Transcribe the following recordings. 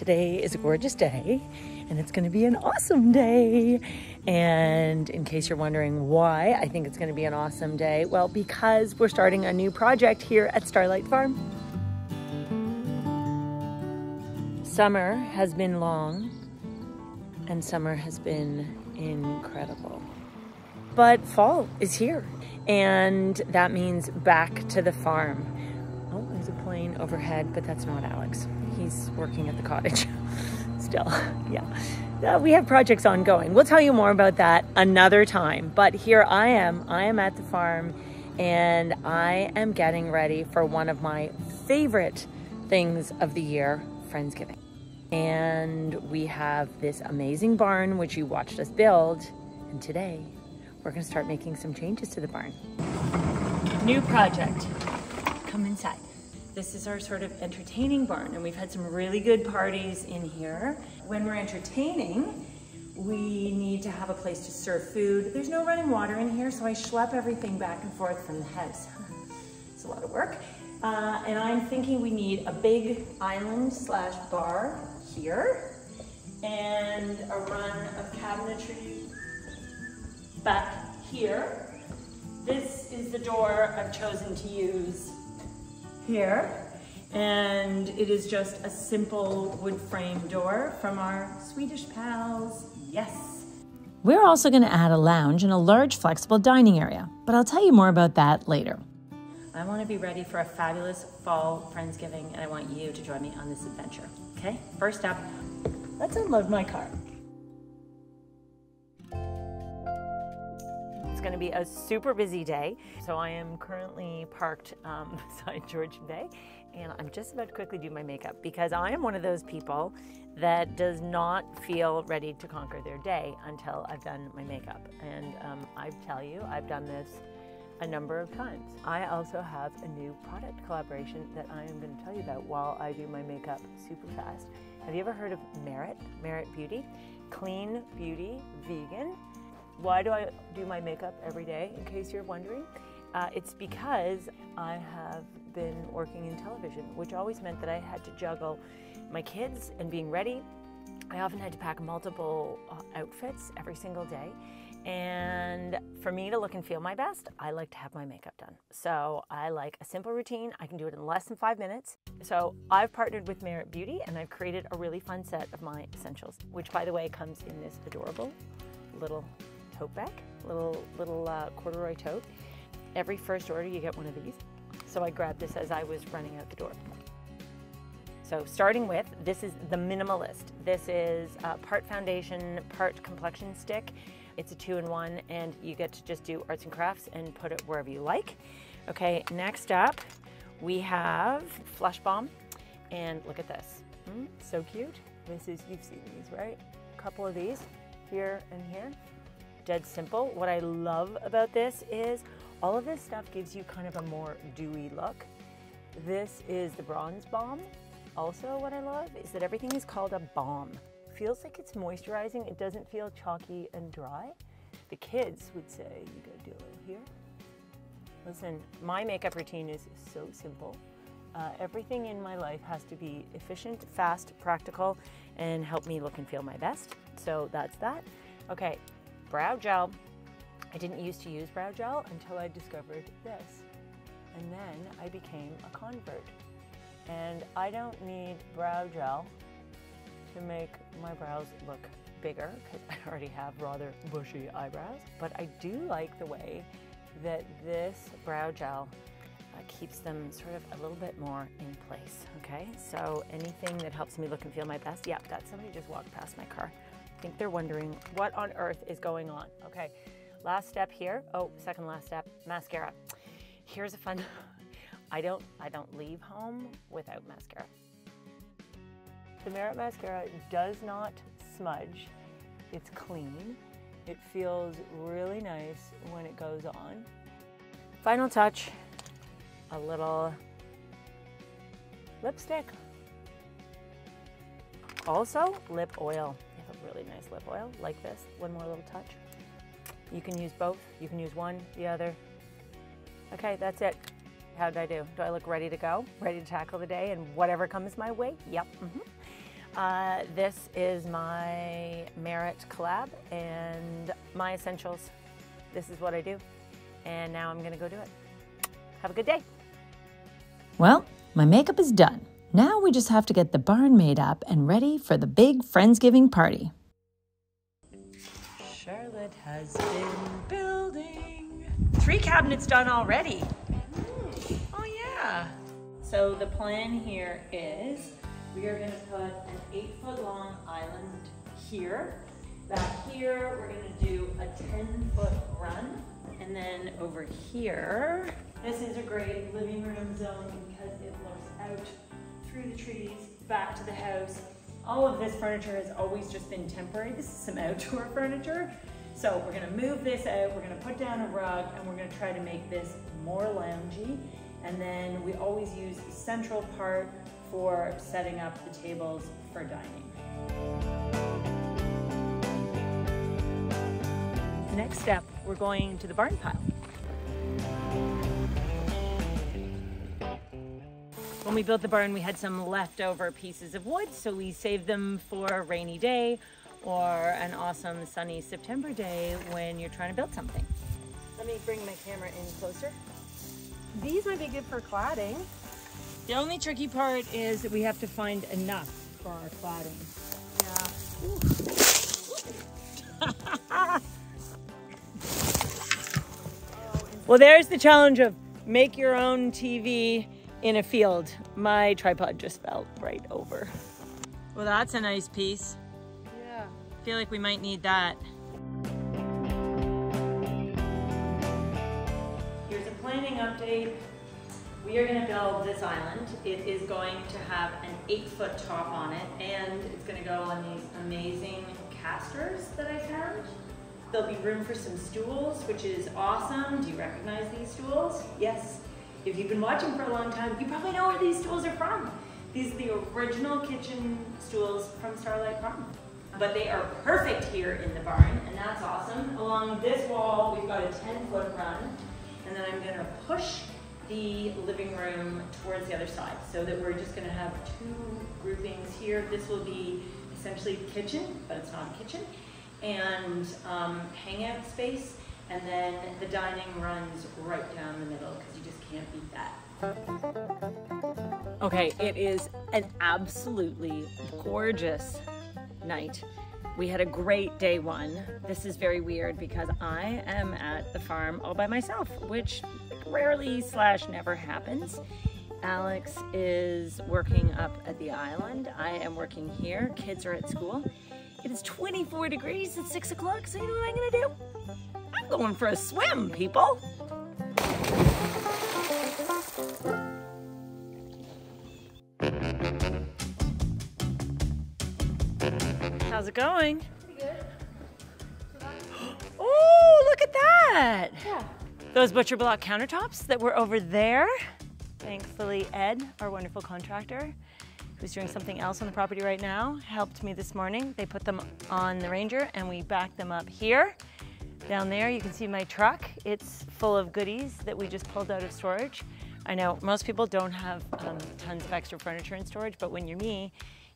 Today is a gorgeous day and it's going to be an awesome day. And in case you're wondering why I think it's going to be an awesome day, well, because we're starting a new project here at Starlight Farm. Summer has been long and summer has been incredible. But fall is here and that means back to the farm. Oh, there's a plane overhead, but that's not Alex. He's working at the cottage still. yeah. Uh, we have projects ongoing. We'll tell you more about that another time. But here I am. I am at the farm and I am getting ready for one of my favorite things of the year, Friendsgiving. And we have this amazing barn, which you watched us build. And today we're gonna start making some changes to the barn. New project, come inside. This is our sort of entertaining barn and we've had some really good parties in here. When we're entertaining, we need to have a place to serve food. There's no running water in here, so I schlep everything back and forth from the house. it's a lot of work. Uh, and I'm thinking we need a big island slash bar here and a run of cabinetry back here. This is the door I've chosen to use here. And it is just a simple wood frame door from our Swedish pals. Yes. We're also going to add a lounge and a large flexible dining area, but I'll tell you more about that later. I want to be ready for a fabulous fall Friendsgiving, and I want you to join me on this adventure. Okay, first up, let's unload my car. It's going to be a super busy day. So I am currently parked um, beside Georgian Bay and I'm just about to quickly do my makeup because I am one of those people that does not feel ready to conquer their day until I've done my makeup. And um, I tell you, I've done this a number of times. I also have a new product collaboration that I am going to tell you about while I do my makeup super fast. Have you ever heard of Merit, Merit Beauty? Clean beauty, vegan, why do I do my makeup every day, in case you're wondering? Uh, it's because I have been working in television, which always meant that I had to juggle my kids and being ready. I often had to pack multiple uh, outfits every single day. And for me to look and feel my best, I like to have my makeup done. So I like a simple routine. I can do it in less than five minutes. So I've partnered with Merit Beauty and I've created a really fun set of my essentials, which by the way comes in this adorable little tote bag, little, little uh, corduroy tote. Every first order you get one of these. So I grabbed this as I was running out the door. So starting with, this is the Minimalist. This is uh, part foundation, part complexion stick. It's a two-in-one and you get to just do arts and crafts and put it wherever you like. Okay, next up, we have Flush Balm. And look at this, mm, so cute. This is, you've seen these, right? A couple of these here and here dead simple. What I love about this is all of this stuff gives you kind of a more dewy look. This is the Bronze Balm. Also what I love is that everything is called a balm. Feels like it's moisturizing. It doesn't feel chalky and dry. The kids would say, you gotta do a little here. Listen, my makeup routine is so simple. Uh, everything in my life has to be efficient, fast, practical, and help me look and feel my best. So that's that. Okay, brow gel. I didn't used to use brow gel until I discovered this. And then I became a convert. And I don't need brow gel to make my brows look bigger because I already have rather bushy eyebrows. But I do like the way that this brow gel uh, keeps them sort of a little bit more in place, okay? So anything that helps me look and feel my best, yeah, that somebody just walked past my car think they're wondering what on earth is going on. Okay, last step here. Oh, second last step, mascara. Here's a fun, I don't, I don't leave home without mascara. The Merit Mascara does not smudge. It's clean. It feels really nice when it goes on. Final touch, a little lipstick. Also, lip oil really nice lip oil like this. One more little touch. You can use both. You can use one, the other. Okay, that's it. How did I do? Do I look ready to go? Ready to tackle the day and whatever comes my way? Yep. Mm -hmm. Uh, this is my Merit collab and my essentials. This is what I do. And now I'm gonna go do it. Have a good day. Well, my makeup is done. Now we just have to get the barn made up and ready for the big Friendsgiving party. Charlotte has been building. Three cabinets done already. Mm. Oh yeah. So the plan here is we are gonna put an eight foot long island here. Back here, we're gonna do a 10 foot run. And then over here, this is a great living room zone because it looks out through the trees, back to the house. All of this furniture has always just been temporary. This is some outdoor furniture. So we're gonna move this out, we're gonna put down a rug, and we're gonna try to make this more loungy. And then we always use the central part for setting up the tables for dining. Next step, we're going to the barn pile. When we built the barn, we had some leftover pieces of wood, so we saved them for a rainy day or an awesome sunny September day when you're trying to build something. Let me bring my camera in closer. These might be good for cladding. The only tricky part is that we have to find enough for our cladding. Yeah. well, there's the challenge of make your own TV in a field. My tripod just fell right over. Well, that's a nice piece. Yeah. I feel like we might need that. Here's a planning update. We are gonna build this island. It is going to have an eight foot top on it and it's gonna go on these amazing casters that I found. There'll be room for some stools, which is awesome. Do you recognize these stools? Yes. If you've been watching for a long time, you probably know where these stools are from. These are the original kitchen stools from Starlight Farm. But they are perfect here in the barn, and that's awesome. Along this wall, we've got a 10 foot run, and then I'm gonna push the living room towards the other side so that we're just gonna have two groupings here. This will be essentially kitchen, but it's not a kitchen, and um, hangout space. And then the dining runs right down the middle because you just can't beat that. Okay, it is an absolutely gorgeous night. We had a great day one. This is very weird because I am at the farm all by myself, which rarely slash never happens. Alex is working up at the island. I am working here. Kids are at school. It is 24 degrees at 6 o'clock, so you know what I'm gonna do? Going for a swim, people. How's it going? Oh, look at that! Yeah. Those butcher block countertops that were over there. Thankfully, Ed, our wonderful contractor, who's doing something else on the property right now, helped me this morning. They put them on the Ranger and we backed them up here. Down there, you can see my truck. It's full of goodies that we just pulled out of storage. I know most people don't have um, tons of extra furniture in storage, but when you're me,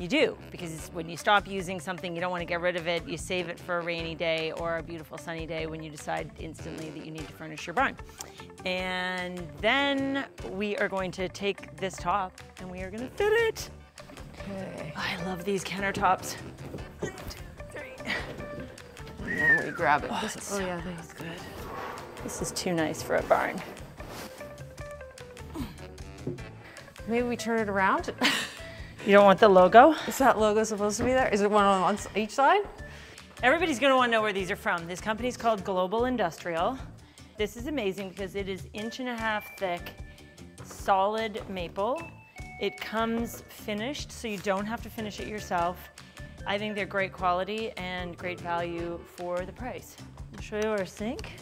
you do, because when you stop using something, you don't want to get rid of it. You save it for a rainy day or a beautiful sunny day when you decide instantly that you need to furnish your barn. And then we are going to take this top and we are going to fit it. Okay. I love these countertops. One, two, three. And then we grab it. Oh, This- it's oh yeah, that's good. This is too nice for a barn. Maybe we turn it around. You don't want the logo? Is that logo supposed to be there? Is it one on each side? Everybody's gonna wanna know where these are from. This company's called Global Industrial. This is amazing because it is inch and a half thick, solid maple. It comes finished, so you don't have to finish it yourself. I think they're great quality and great value for the price. I'll show you our sink.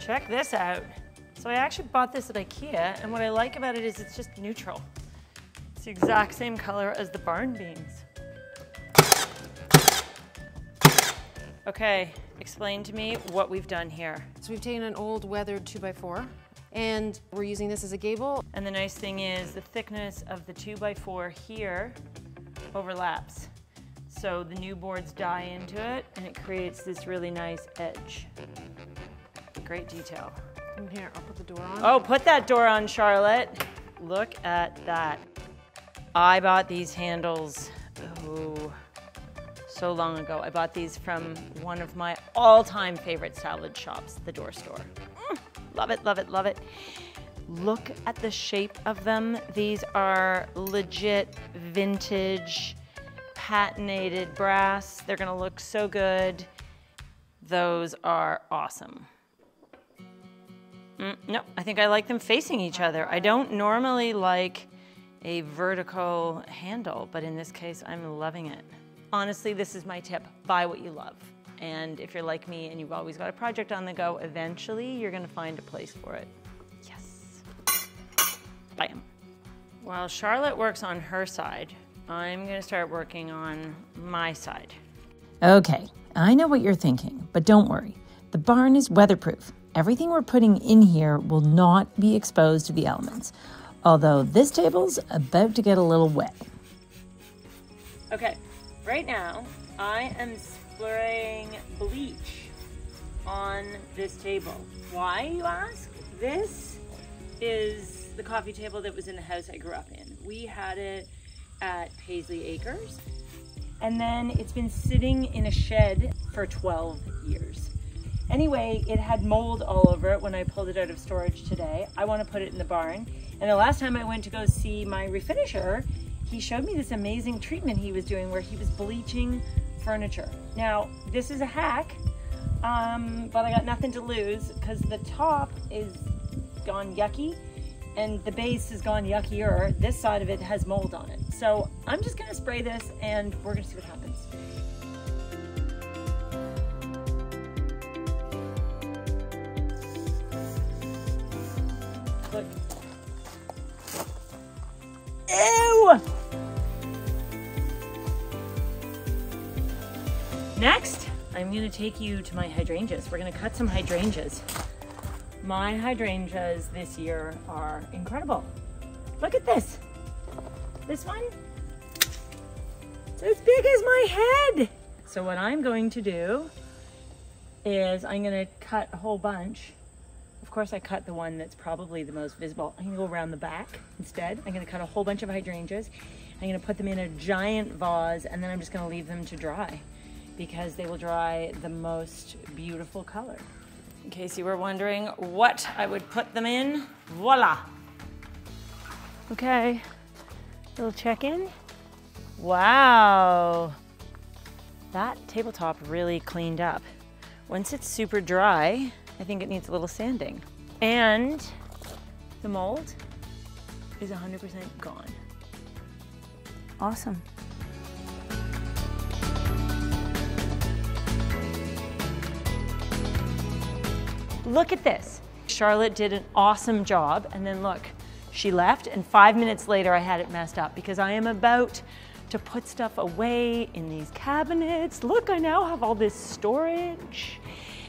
Check this out. So I actually bought this at Ikea, and what I like about it is it's just neutral. It's the exact same color as the barn beams. Okay, explain to me what we've done here. So we've taken an old weathered 2x4 and we're using this as a gable. And the nice thing is the thickness of the two by four here overlaps. So the new boards die into it and it creates this really nice edge. Great detail. And here, I'll put the door on. Oh, put that door on, Charlotte. Look at that. I bought these handles, oh, so long ago. I bought these from one of my all-time favorite salvage shops, the Door Store. Mm, love it, love it, love it. Look at the shape of them. These are legit vintage patinated brass. They're gonna look so good. Those are awesome. Mm, no, I think I like them facing each other. I don't normally like a vertical handle, but in this case, I'm loving it. Honestly, this is my tip. Buy what you love. And if you're like me and you've always got a project on the go, eventually you're gonna find a place for it. Yes. Bam. While Charlotte works on her side, I'm gonna start working on my side. Okay, I know what you're thinking, but don't worry. The barn is weatherproof. Everything we're putting in here will not be exposed to the elements, although this table's about to get a little wet. Okay, right now I am spraying bleach on this table. Why, you ask? This is the coffee table that was in the house I grew up in. We had it at Paisley Acres, and then it's been sitting in a shed for 12 years. Anyway, it had mold all over it when I pulled it out of storage today. I want to put it in the barn. And the last time I went to go see my refinisher, he showed me this amazing treatment he was doing where he was bleaching furniture. Now, this is a hack, um, but I got nothing to lose because the top is gone yucky and the base has gone yuckier. This side of it has mold on it. So I'm just gonna spray this and we're gonna see what happens. Look. Ew! Next, I'm gonna take you to my hydrangeas. We're gonna cut some hydrangeas. My hydrangeas this year are incredible. Look at this. This one, it's as big as my head. So what I'm going to do is I'm gonna cut a whole bunch. Of course I cut the one that's probably the most visible. I'm gonna go around the back instead. I'm gonna cut a whole bunch of hydrangeas. I'm gonna put them in a giant vase and then I'm just gonna leave them to dry because they will dry the most beautiful color. In case you were wondering what I would put them in, voila. Okay, little check-in. Wow, that tabletop really cleaned up. Once it's super dry, I think it needs a little sanding. And the mold is 100% gone. Awesome. Look at this. Charlotte did an awesome job and then look, she left and five minutes later I had it messed up because I am about to put stuff away in these cabinets. Look, I now have all this storage.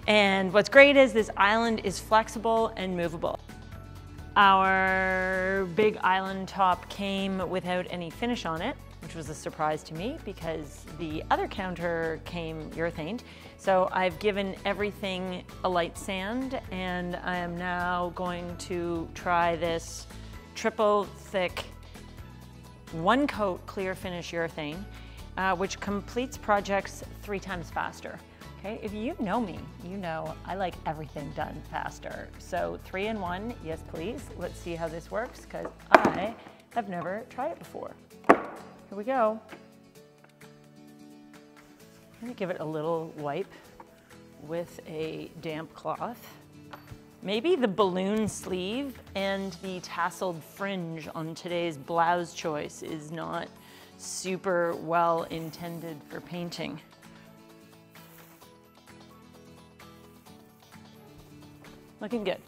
And what's great is this island is flexible and movable. Our big island top came without any finish on it, which was a surprise to me because the other counter came urethaned. So I've given everything a light sand and I am now going to try this triple thick one coat clear finish urethane, uh, which completes projects three times faster. Okay, if you know me, you know I like everything done faster. So three in one, yes please. Let's see how this works because I have never tried it before. Here we go. I'm gonna give it a little wipe with a damp cloth. Maybe the balloon sleeve and the tasseled fringe on today's blouse choice is not super well intended for painting. Looking good.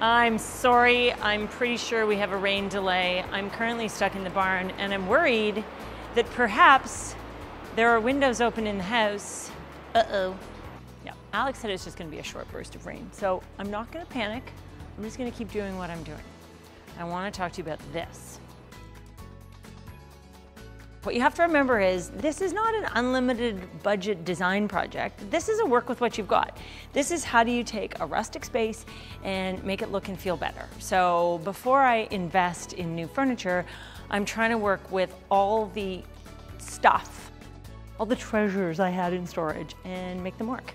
I'm sorry, I'm pretty sure we have a rain delay. I'm currently stuck in the barn and I'm worried that perhaps there are windows open in the house. Uh-oh. Yeah, Alex said it's just gonna be a short burst of rain. So I'm not gonna panic. I'm just gonna keep doing what I'm doing. I wanna talk to you about this. What you have to remember is this is not an unlimited budget design project. This is a work with what you've got. This is how do you take a rustic space and make it look and feel better. So before I invest in new furniture, I'm trying to work with all the stuff, all the treasures I had in storage and make them work.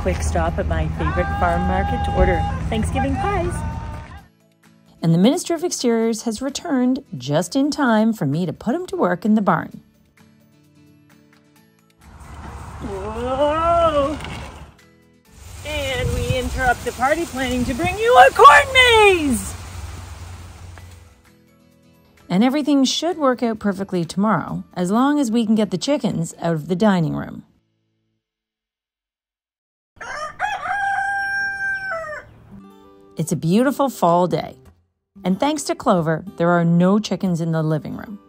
quick stop at my favorite farm market to order Thanksgiving pies. And the Minister of Exteriors has returned just in time for me to put him to work in the barn. Whoa! And we interrupt the party planning to bring you a corn maze! And everything should work out perfectly tomorrow, as long as we can get the chickens out of the dining room. It's a beautiful fall day. And thanks to Clover, there are no chickens in the living room.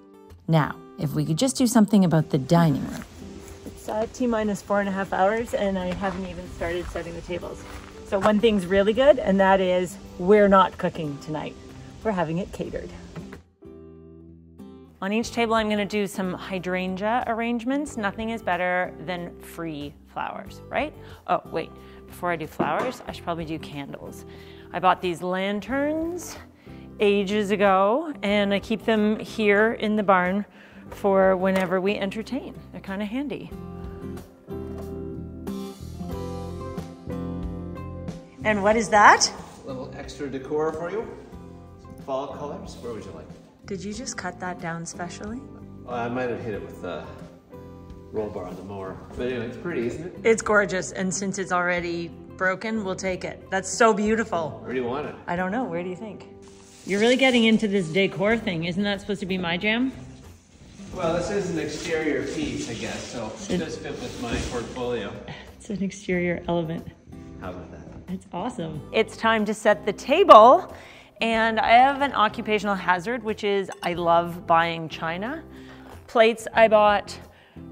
Now, if we could just do something about the dining room. It's uh, T minus four and a half hours, and I haven't even started setting the tables. So, one thing's really good, and that is we're not cooking tonight. We're having it catered. On each table, I'm gonna do some hydrangea arrangements. Nothing is better than free flowers, right? Oh, wait, before I do flowers, I should probably do candles. I bought these lanterns ages ago and I keep them here in the barn for whenever we entertain. They're kind of handy. And what is that? A little extra decor for you. Some fall colors. Where would you like? Did you just cut that down specially? Oh, I might have hit it with the roll bar on the mower. But anyway, it's pretty, isn't it? It's gorgeous. And since it's already broken, we'll take it. That's so beautiful. Where do you want it? I don't know. Where do you think? You're really getting into this decor thing. Isn't that supposed to be my jam? Well, this is an exterior piece, I guess, so it does fit with my portfolio. It's an exterior element. How about that? It's awesome. It's time to set the table. And I have an occupational hazard, which is I love buying china. Plates I bought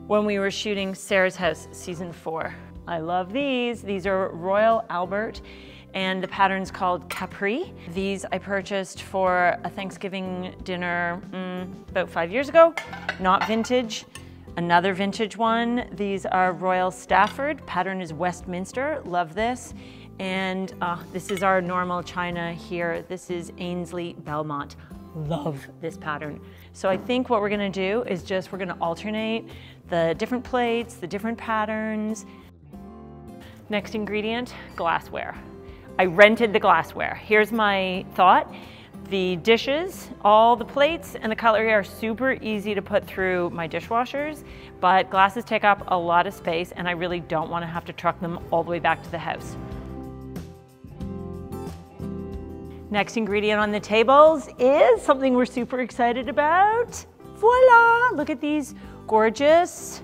when we were shooting Sarah's House season four. I love these. These are Royal Albert and the pattern's called Capri. These I purchased for a Thanksgiving dinner mm, about five years ago. Not vintage. Another vintage one. These are Royal Stafford. Pattern is Westminster. Love this. And uh, this is our normal china here. This is Aynsley Belmont. Love this pattern. So I think what we're gonna do is just, we're gonna alternate the different plates, the different patterns, Next ingredient, glassware. I rented the glassware. Here's my thought. The dishes, all the plates, and the cutlery are super easy to put through my dishwashers, but glasses take up a lot of space and I really don't want to have to truck them all the way back to the house. Next ingredient on the tables is something we're super excited about. Voila! Look at these gorgeous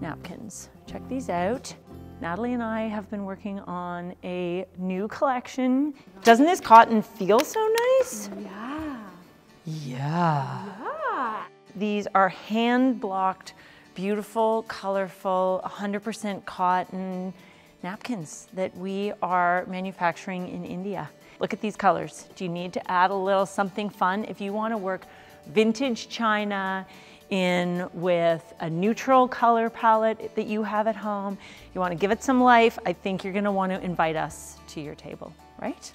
napkins. Check these out. Natalie and I have been working on a new collection. Doesn't this cotton feel so nice? Oh, yeah. Yeah. Yeah. These are hand blocked, beautiful, colorful, 100% cotton napkins that we are manufacturing in India. Look at these colors. Do you need to add a little something fun? If you want to work vintage china in with a neutral color palette that you have at home. You wanna give it some life. I think you're gonna wanna invite us to your table, right?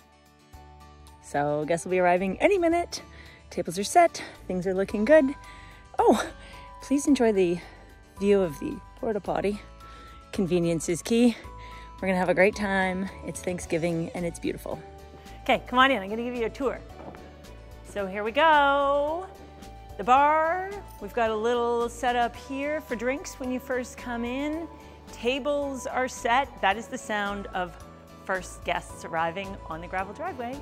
So guests will be arriving any minute. Tables are set, things are looking good. Oh, please enjoy the view of the porta potty. Convenience is key. We're gonna have a great time. It's Thanksgiving and it's beautiful. Okay, come on in, I'm gonna give you a tour. So here we go the bar. We've got a little setup here for drinks when you first come in. Tables are set. That is the sound of first guests arriving on the gravel driveway.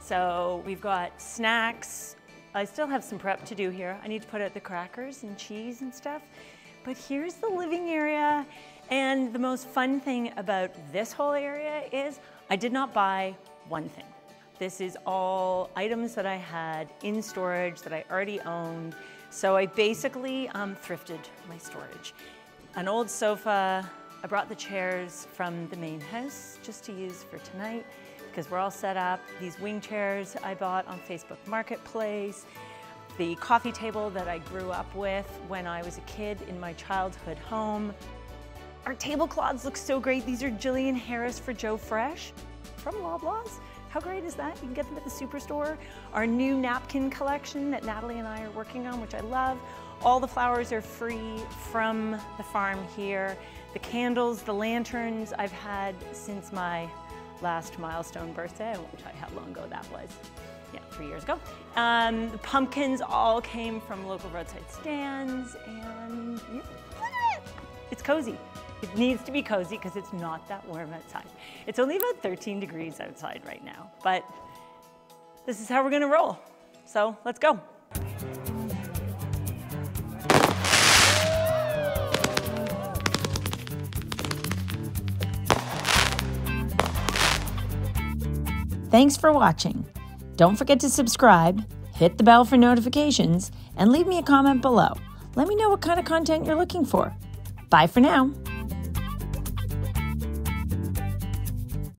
So we've got snacks. I still have some prep to do here. I need to put out the crackers and cheese and stuff. But here's the living area. And the most fun thing about this whole area is I did not buy one thing. This is all items that I had in storage that I already owned. So I basically um, thrifted my storage. An old sofa, I brought the chairs from the main house just to use for tonight. because we're all set up. These wing chairs I bought on Facebook Marketplace. The coffee table that I grew up with when I was a kid in my childhood home. Our tablecloths look so great. These are Jillian Harris for Joe Fresh from Loblaws. How great is that? You can get them at the Superstore. Our new napkin collection that Natalie and I are working on, which I love. All the flowers are free from the farm here. The candles, the lanterns I've had since my last milestone birthday, I won't tell you how long ago that was. Yeah, three years ago. Um, the pumpkins all came from local roadside stands and yeah. It's cozy. It needs to be cozy because it's not that warm outside. It's only about 13 degrees outside right now, but this is how we're gonna roll. So let's go. Thanks for watching. Don't forget to subscribe, hit the bell for notifications, and leave me a comment below. Let me know what kind of content you're looking for. Bye for now.